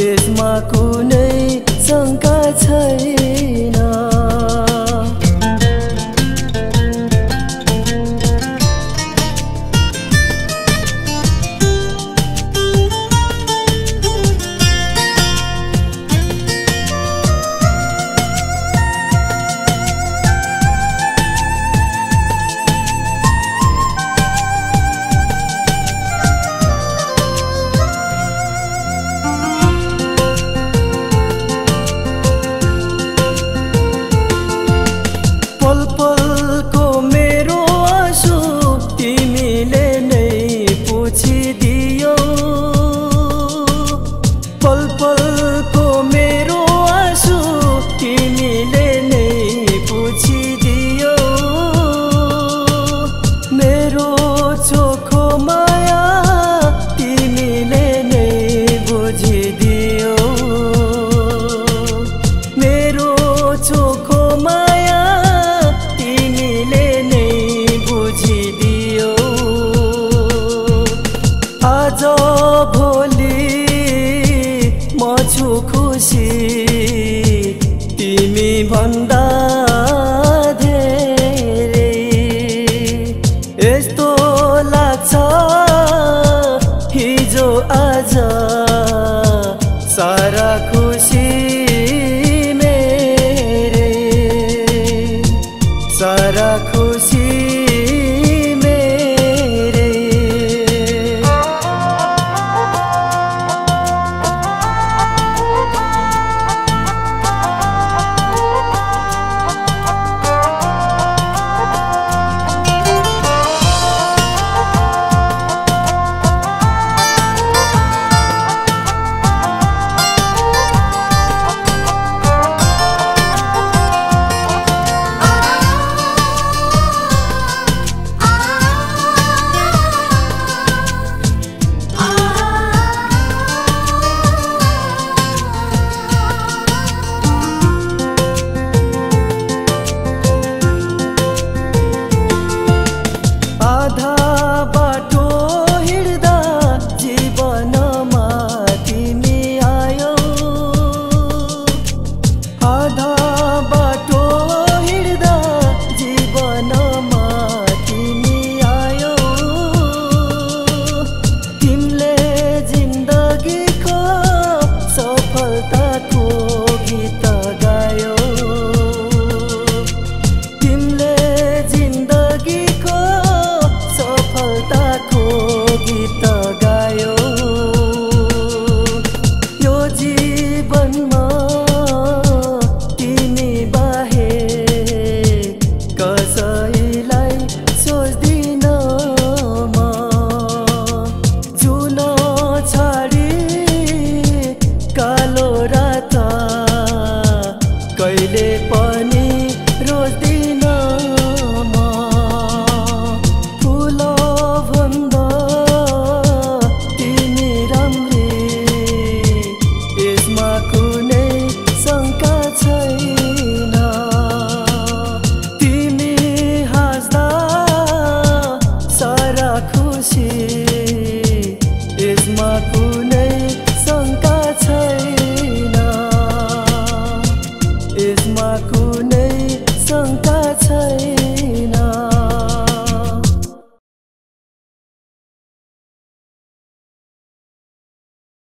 यसमा कुनै शङ्का छैन। hijita. कहिले पनि कुनै शङ्का छैन।